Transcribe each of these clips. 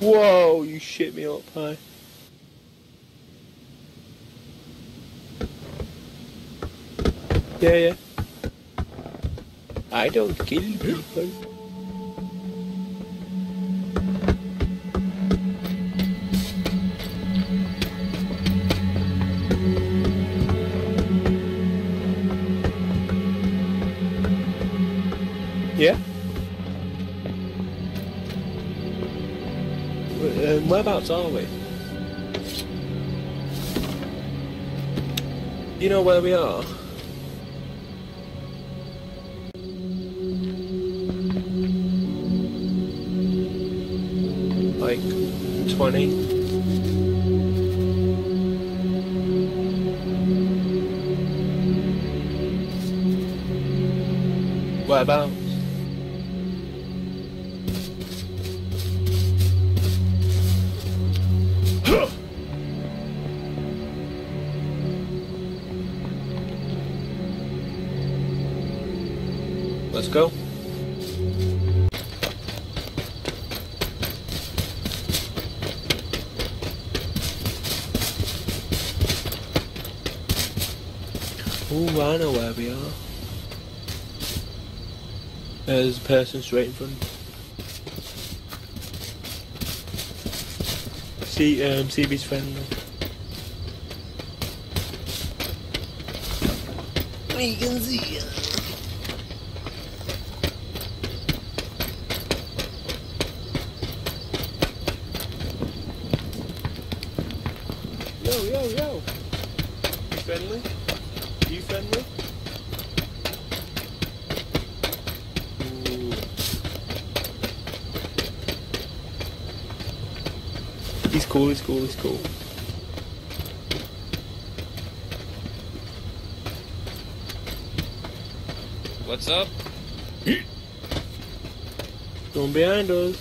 Whoa, you shit me up, hi. Yeah, yeah. I don't kill people. Yeah? Um, whereabouts are we? You know where we are? Like 20? Whereabouts? Let's go. Ooh, I know where we are. There's a person straight in front. See, um, CB's friend. We can see Yo, yo, yo. You friendly? You friendly? Ooh. He's cool, he's cool, he's cool. What's up? Going behind us.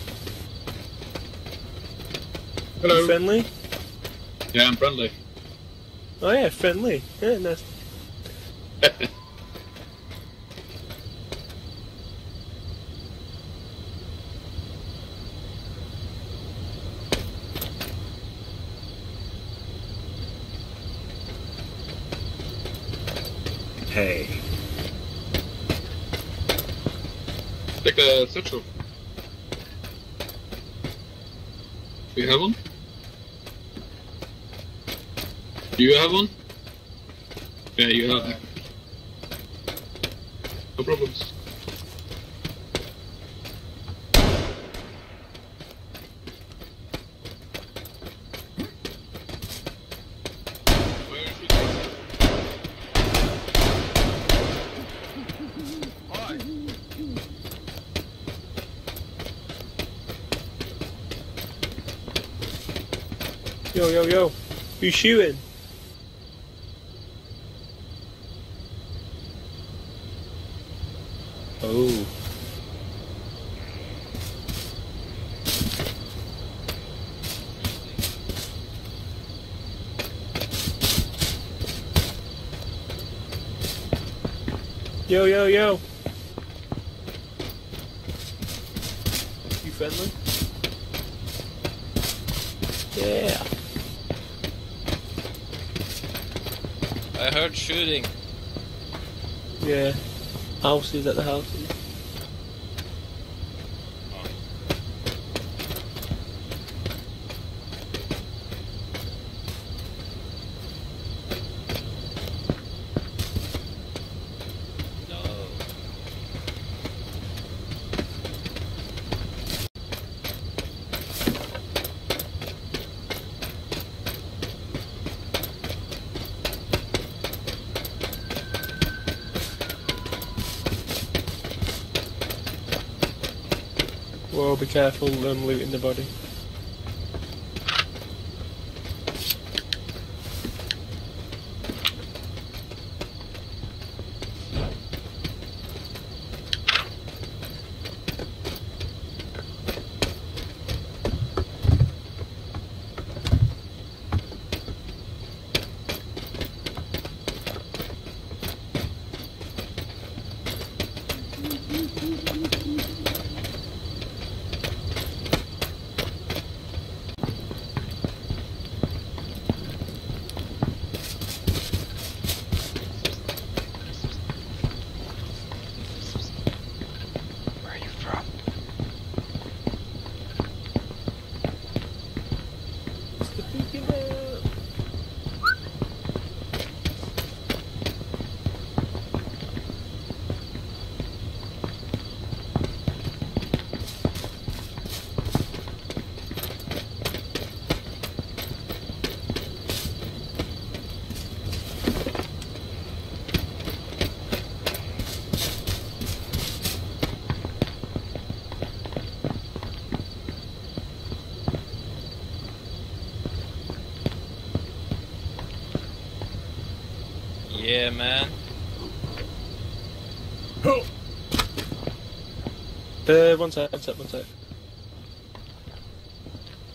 Hello. You friendly? Yeah, I'm friendly. Oh yeah, friendly. Yeah, nice. Hey. Take a satchel. Do you have one? Do you have one? Yeah, you have. No problems. Yo, yo, yo. You shooting? Oh. Yo, yo, yo. You friendly? Yeah. I heard shooting. Yeah. Houses at the houses. No. Well, be careful um, looting the body. Yeah, man. Uh, one sec, one sec, one sec.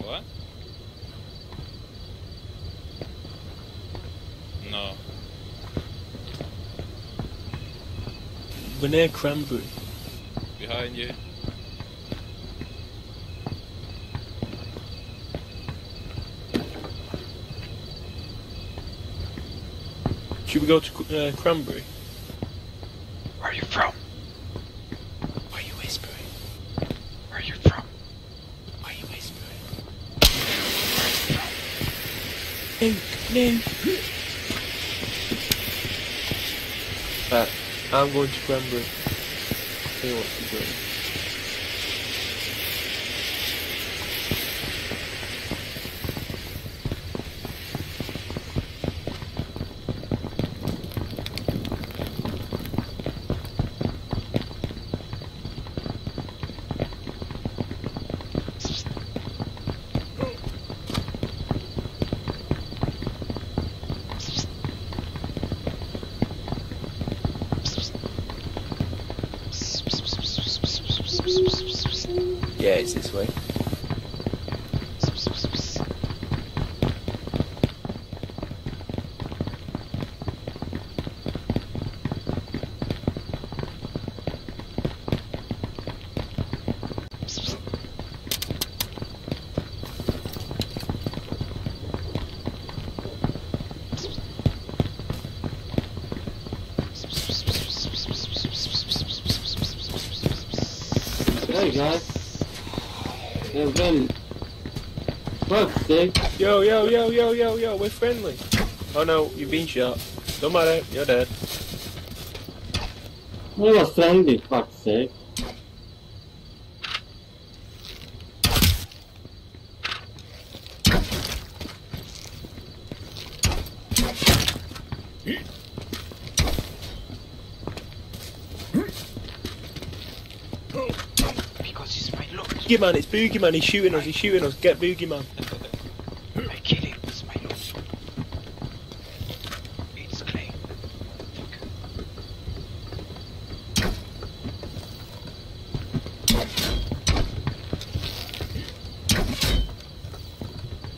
What? No. We're near Cranberry. Behind you. Should we go to uh, Cranberry? Where are you from? Why are you whispering? Where are you from? Why are you whispering? No, no. Right, I'm going to Cranberry. Tell you what to do. Yeah, it's this way. Hey guys. Yeah, Ben. Fuck's sake. Yo, yo, yo, yo, yo, yo, we're friendly. Oh no, you've been shot. Don't matter, you're dead. I was friendly, fuck's sake. My loot. Boogie man, it's Boogie man, he's shooting us, he's shooting us. Get Boogie man. I kill him. It's my loot. It's clean.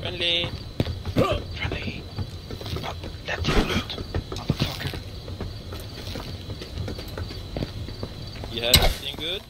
Friendly. Friendly. But let him loot. Motherfucker. You have anything good?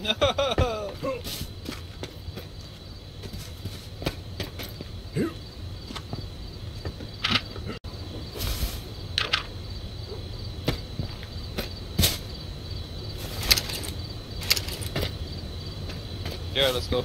No! Yeah, let's go.